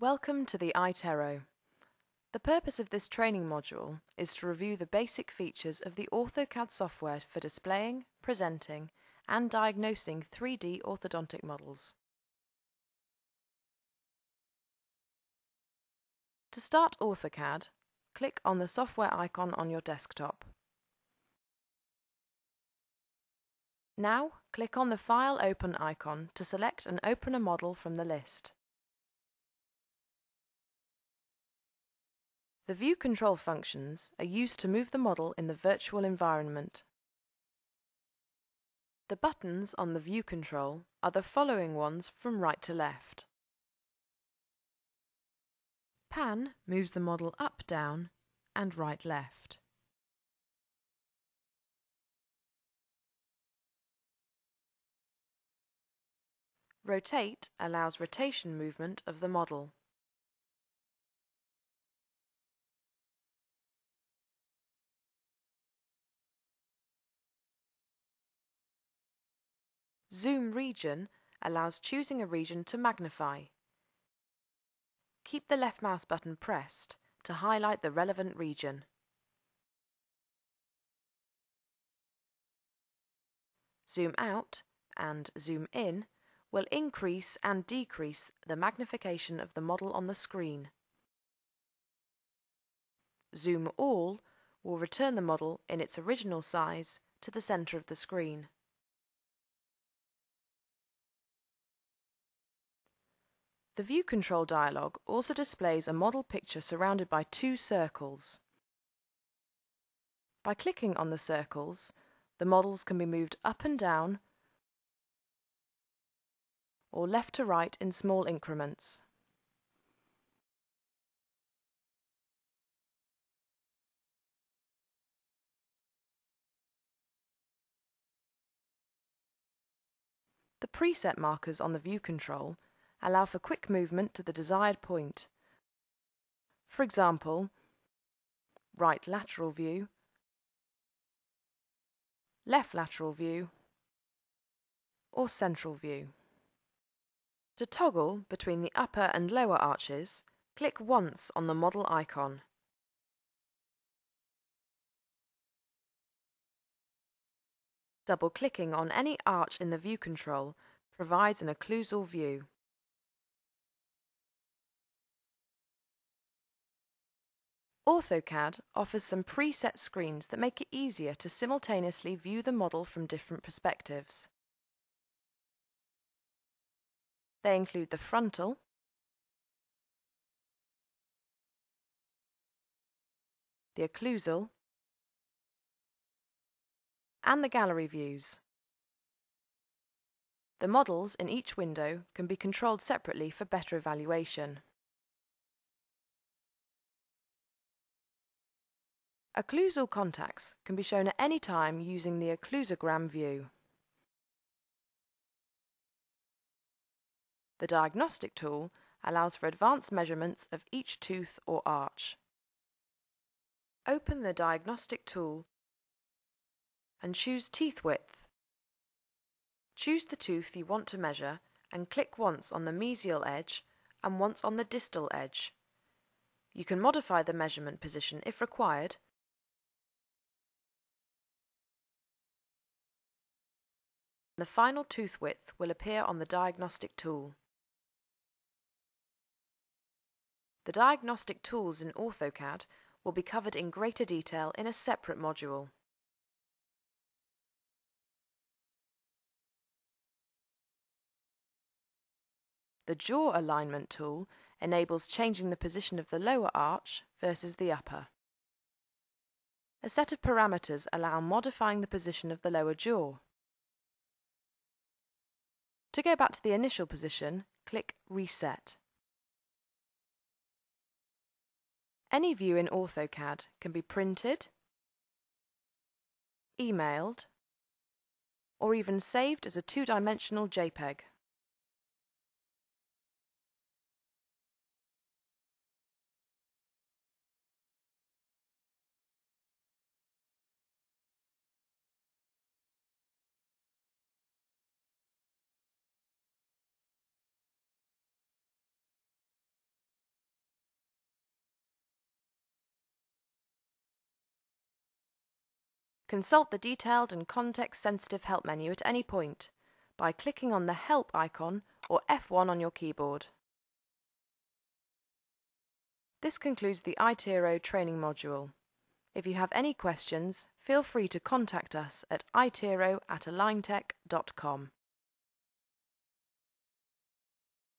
Welcome to the iTero. The purpose of this training module is to review the basic features of the OrthoCAD software for displaying, presenting, and diagnosing 3D orthodontic models. To start OrthoCAD, click on the software icon on your desktop. Now, click on the File Open icon to select and open a model from the list. The view control functions are used to move the model in the virtual environment. The buttons on the view control are the following ones from right to left. Pan moves the model up down and right left. Rotate allows rotation movement of the model. Zoom region allows choosing a region to magnify. Keep the left mouse button pressed to highlight the relevant region. Zoom out and zoom in will increase and decrease the magnification of the model on the screen. Zoom all will return the model in its original size to the center of the screen. The View Control dialog also displays a model picture surrounded by two circles. By clicking on the circles, the models can be moved up and down or left to right in small increments. The preset markers on the view control allow for quick movement to the desired point. For example, right lateral view, left lateral view, or central view. To toggle between the upper and lower arches, click once on the model icon. Double-clicking on any arch in the view control provides an occlusal view. OrthoCAD offers some preset screens that make it easier to simultaneously view the model from different perspectives. They include the frontal, the occlusal, and the gallery views. The models in each window can be controlled separately for better evaluation. Occlusal contacts can be shown at any time using the occlusogram view. The diagnostic tool allows for advanced measurements of each tooth or arch. Open the diagnostic tool and choose teeth width. Choose the tooth you want to measure and click once on the mesial edge and once on the distal edge. You can modify the measurement position if required The final tooth width will appear on the diagnostic tool. The diagnostic tools in OrthoCAD will be covered in greater detail in a separate module. The jaw alignment tool enables changing the position of the lower arch versus the upper. A set of parameters allow modifying the position of the lower jaw. To go back to the initial position, click Reset. Any view in OrthoCAD can be printed, emailed, or even saved as a two-dimensional JPEG. Consult the detailed and context-sensitive help menu at any point by clicking on the Help icon or F1 on your keyboard. This concludes the ITERO training module. If you have any questions, feel free to contact us at itero at aligntech.com.